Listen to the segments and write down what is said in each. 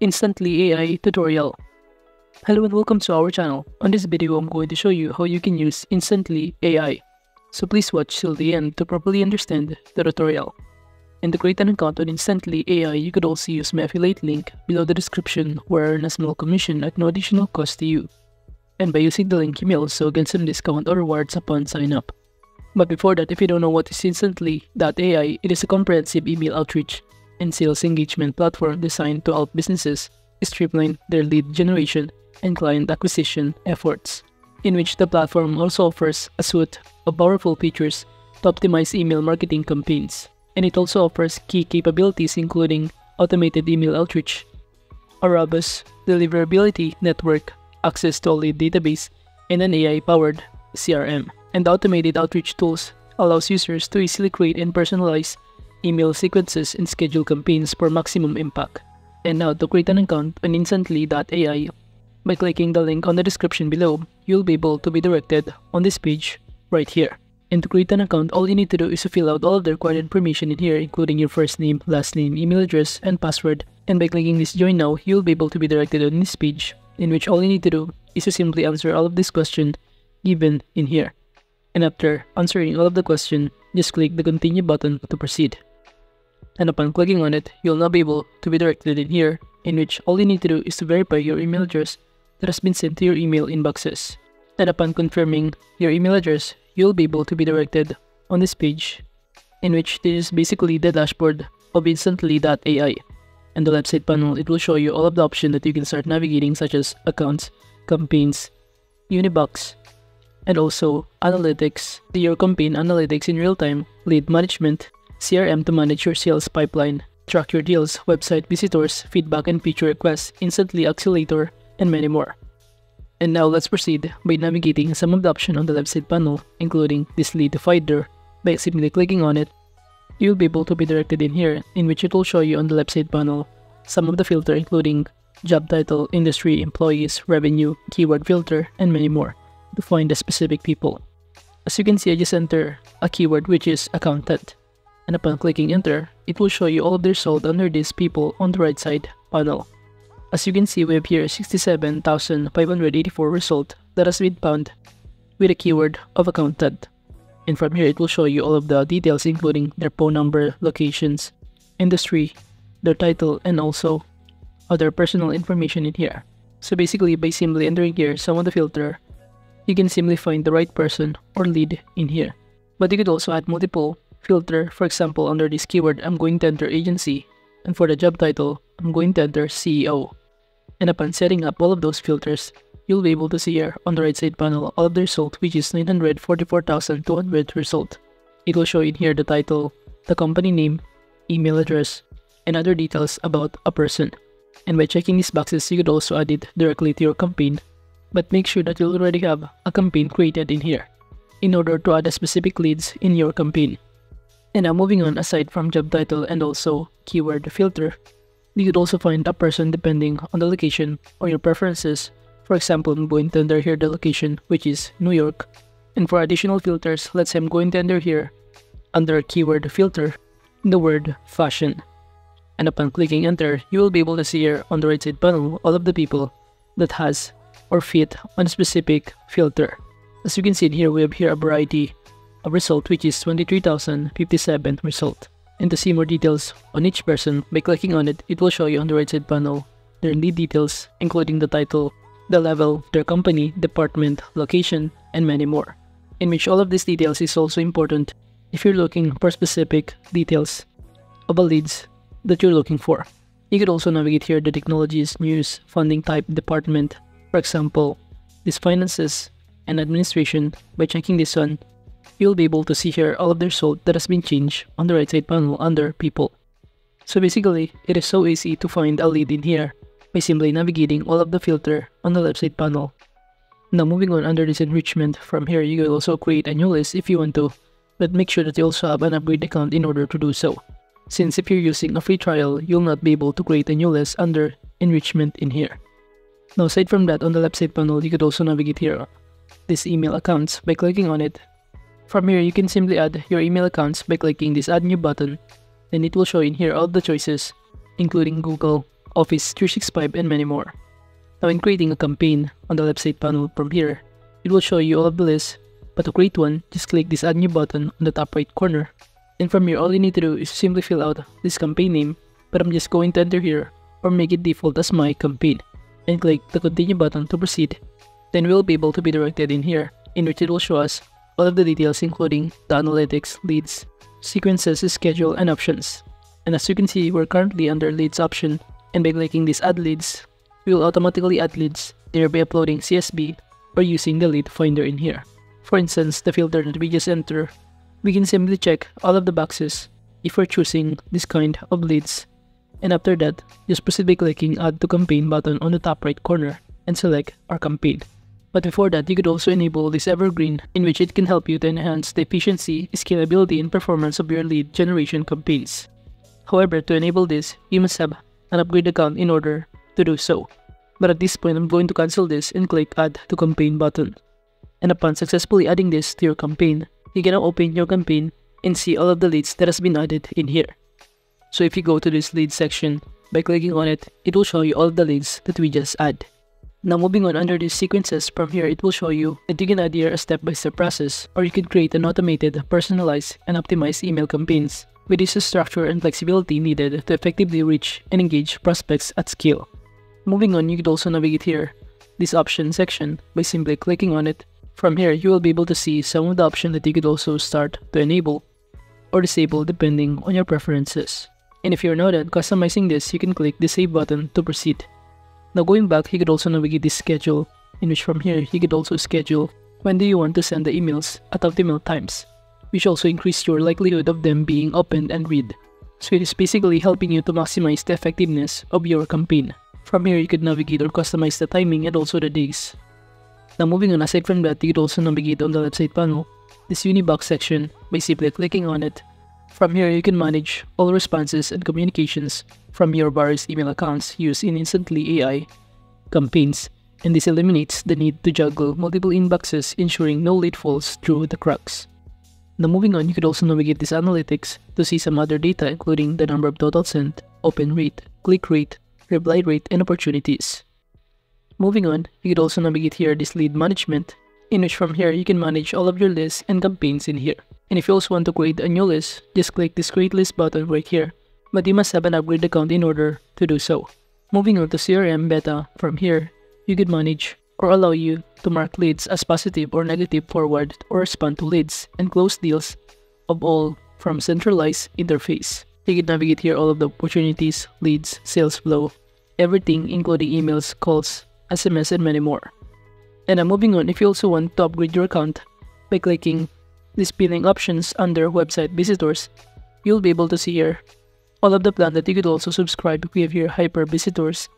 Instantly AI tutorial. Hello and welcome to our channel. On this video, I'm going to show you how you can use Instantly AI. So please watch till the end to properly understand the tutorial. And to create an account on Instantly AI, you could also use my affiliate link below the description where earn a small commission at no additional cost to you. And by using the link, you may also get some discount or rewards upon sign up. But before that, if you don't know what is Instantly.ai, it is a comprehensive email outreach and sales engagement platform designed to help businesses streamline their lead generation and client acquisition efforts, in which the platform also offers a suite of powerful features to optimize email marketing campaigns. And it also offers key capabilities including automated email outreach, a robust deliverability network, access to a lead database, and an AI-powered CRM. And automated outreach tools allows users to easily create and personalize email sequences and schedule campaigns for maximum impact. And now to create an account on instantly.ai, by clicking the link on the description below, you'll be able to be directed on this page right here. And to create an account, all you need to do is to fill out all of the required information in here, including your first name, last name, email address, and password. And by clicking this join now, you'll be able to be directed on this page, in which all you need to do is to simply answer all of this question given in here. And after answering all of the question, just click the continue button to proceed and upon clicking on it, you'll now be able to be directed in here, in which all you need to do is to verify your email address that has been sent to your email inboxes. And upon confirming your email address, you'll be able to be directed on this page, in which this is basically the dashboard of instantly.ai. And the website panel, it will show you all of the options that you can start navigating such as accounts, campaigns, Unibox, and also analytics, your campaign analytics in real time, lead management, CRM to manage your sales pipeline, track your deals, website visitors, feedback and feature requests, instantly accelerator, and many more. And now let's proceed by navigating some of the options on the website panel, including this lead finder. By simply clicking on it, you'll be able to be directed in here, in which it will show you on the website panel some of the filter including job title, industry, employees, revenue, keyword filter, and many more to find the specific people. As you can see, I just enter a keyword which is accountant and upon clicking enter, it will show you all of their sold under these people on the right side panel. As you can see, we have here 67,584 result that has been found with a keyword of accountant. And from here, it will show you all of the details including their phone number, locations, industry, their title, and also other personal information in here. So basically, by simply entering here some of the filter, you can simply find the right person or lead in here. But you could also add multiple filter, for example, under this keyword, I'm going to enter agency, and for the job title, I'm going to enter CEO. And upon setting up all of those filters, you'll be able to see here on the right side panel all of the result which is 944,200 result. It will show in here the title, the company name, email address, and other details about a person. And by checking these boxes, you could also add it directly to your campaign, but make sure that you already have a campaign created in here in order to add a specific leads in your campaign. And now moving on aside from job title and also keyword filter, you could also find a person depending on the location or your preferences. For example, going to enter here the location which is New York. And for additional filters, let's say I'm going to enter here under keyword filter the word fashion. And upon clicking enter, you will be able to see here on the right side panel all of the people that has or fit on a specific filter. As you can see in here, we have here a variety a result which is 23,057 result. And to see more details on each person, by clicking on it, it will show you on the right side panel their lead details, including the title, the level, their company, department, location, and many more. In which all of these details is also important if you're looking for specific details of the leads that you're looking for. You could also navigate here the technologies, news, funding type, department, for example, this finances and administration by checking this one you'll be able to see here all of their salt that has been changed on the right side panel under people. So basically, it is so easy to find a lead in here by simply navigating all of the filter on the left side panel. Now moving on under this enrichment, from here you can also create a new list if you want to, but make sure that you also have an upgrade account in order to do so. Since if you're using a free trial, you'll not be able to create a new list under enrichment in here. Now aside from that, on the left side panel, you could also navigate here this email accounts by clicking on it from here, you can simply add your email accounts by clicking this add new button. Then it will show in here all the choices, including Google, Office 365, and many more. Now in creating a campaign on the left side panel from here, it will show you all of the lists, but to create one, just click this add new button on the top right corner. And from here, all you need to do is simply fill out this campaign name, but I'm just going to enter here or make it default as my campaign and click the continue button to proceed. Then we'll be able to be directed in here, in which it will show us all of the details including the analytics, leads, sequences, schedule, and options. And as you can see, we're currently under leads option, and by clicking this add leads, we will automatically add leads, thereby uploading CSV or using the lead finder in here. For instance, the filter that we just enter, we can simply check all of the boxes if we're choosing this kind of leads. And after that, just proceed by clicking add to campaign button on the top right corner and select our campaign. But before that, you could also enable this evergreen in which it can help you to enhance the efficiency, scalability, and performance of your lead generation campaigns. However, to enable this, you must have an upgrade account in order to do so. But at this point, I'm going to cancel this and click add to campaign button. And upon successfully adding this to your campaign, you can now open your campaign and see all of the leads that has been added in here. So if you go to this lead section, by clicking on it, it will show you all the leads that we just add. Now moving on under these sequences, from here it will show you that you can add here a step-by-step -step process or you can create an automated, personalized, and optimized email campaigns with this structure and flexibility needed to effectively reach and engage prospects at scale. Moving on, you could also navigate here, this option section, by simply clicking on it. From here, you will be able to see some of the options that you could also start to enable or disable depending on your preferences. And if you're not done customizing this, you can click the save button to proceed. Now going back, you could also navigate this schedule, in which from here, you could also schedule when do you want to send the emails at optimal times, which also increase your likelihood of them being opened and read. So it is basically helping you to maximize the effectiveness of your campaign. From here, you could navigate or customize the timing and also the days. Now moving on, aside from that, you could also navigate on the website panel, this Unibox section by simply clicking on it from here, you can manage all responses and communications from your various email accounts used in Instantly AI campaigns, and this eliminates the need to juggle multiple inboxes, ensuring no lead falls through the cracks. Now moving on, you could also navigate this analytics to see some other data including the number of total sent, open rate, click rate, reply rate, and opportunities. Moving on, you could also navigate here this lead management, in which from here you can manage all of your lists and campaigns in here. And if you also want to create a new list, just click this create list button right here. But you must have an upgrade account in order to do so. Moving on to CRM beta, from here, you could manage or allow you to mark leads as positive or negative forward or respond to leads and close deals of all from centralized interface. You can navigate here all of the opportunities, leads, sales flow, everything including emails, calls, SMS, and many more. And I'm moving on if you also want to upgrade your account by clicking billing options under website visitors, you'll be able to see here all of the plan that you could also subscribe with your Hyper Visitors,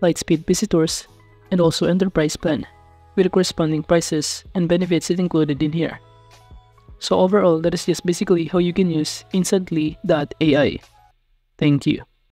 Lightspeed Visitors, and also Enterprise plan, with the corresponding prices and benefits it included in here. So overall, that is just basically how you can use Instantly.ai. Thank you.